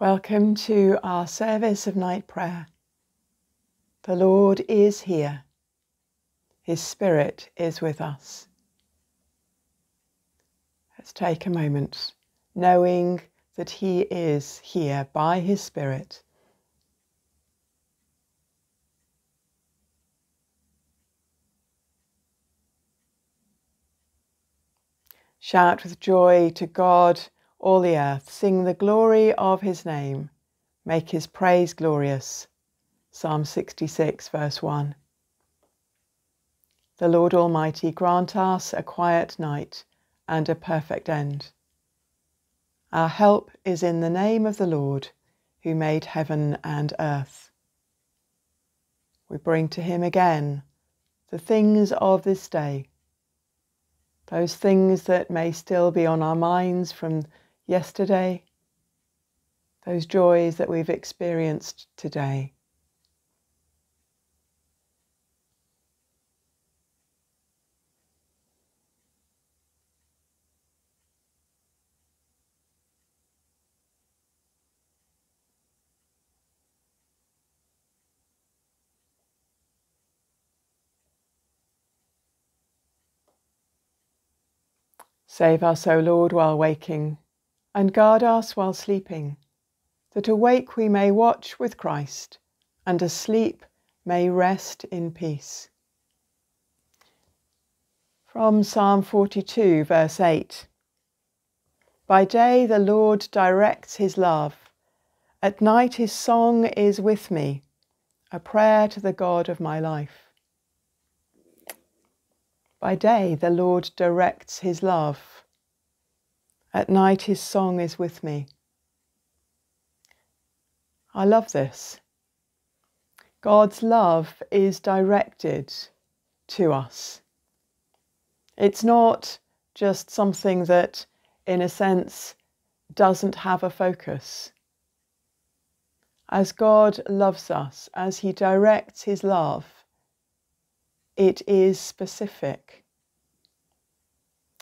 Welcome to our service of night prayer. The Lord is here. His Spirit is with us. Let's take a moment knowing that He is here by His Spirit. Shout with joy to God all the earth, sing the glory of his name, make his praise glorious. Psalm 66, verse 1. The Lord Almighty grant us a quiet night and a perfect end. Our help is in the name of the Lord, who made heaven and earth. We bring to him again the things of this day, those things that may still be on our minds from yesterday, those joys that we've experienced today. Save us, O Lord, while waking and guard us while sleeping, that awake we may watch with Christ, and asleep may rest in peace. From Psalm 42, verse 8 By day the Lord directs his love, at night his song is with me, a prayer to the God of my life. By day the Lord directs his love at night his song is with me. I love this. God's love is directed to us. It's not just something that, in a sense, doesn't have a focus. As God loves us, as He directs His love, it is specific.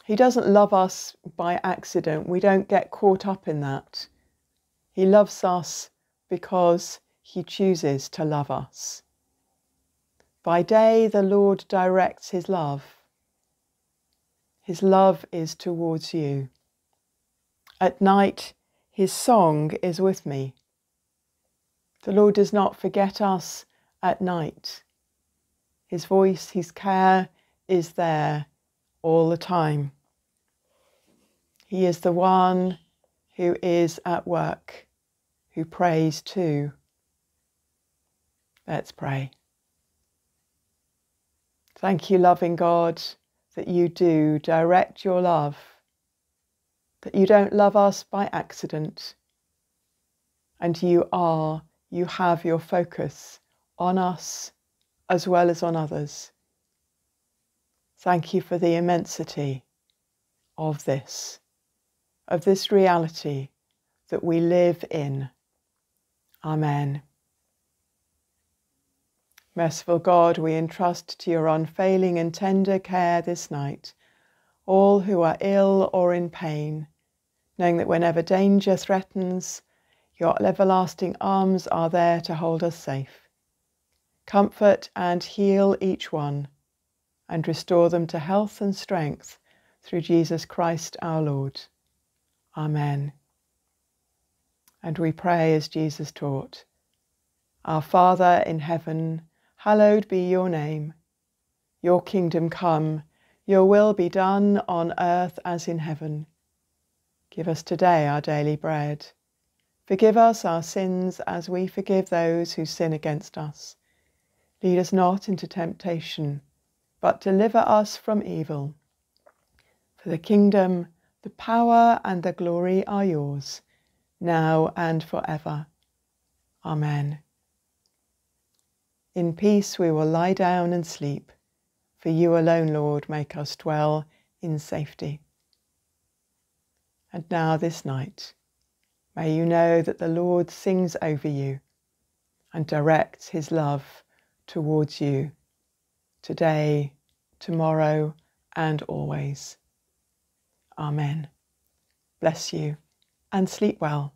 He doesn't love us by accident. We don't get caught up in that. He loves us because he chooses to love us. By day, the Lord directs his love. His love is towards you. At night, his song is with me. The Lord does not forget us at night. His voice, his care is there all the time. He is the one who is at work, who prays too. Let's pray. Thank you, loving God, that you do direct your love, that you don't love us by accident, and you are, you have your focus on us as well as on others. Thank you for the immensity of this of this reality that we live in. Amen. Merciful God, we entrust to your unfailing and tender care this night all who are ill or in pain, knowing that whenever danger threatens, your everlasting arms are there to hold us safe. Comfort and heal each one, and restore them to health and strength through Jesus Christ our Lord. Amen. And we pray as Jesus taught Our Father in heaven, hallowed be your name. Your kingdom come, your will be done on earth as in heaven. Give us today our daily bread. Forgive us our sins as we forgive those who sin against us. Lead us not into temptation, but deliver us from evil. For the kingdom, the power and the glory are yours, now and forever. Amen. In peace we will lie down and sleep, for you alone, Lord, make us dwell in safety. And now this night, may you know that the Lord sings over you and directs his love towards you today, tomorrow, and always. Amen. Bless you and sleep well.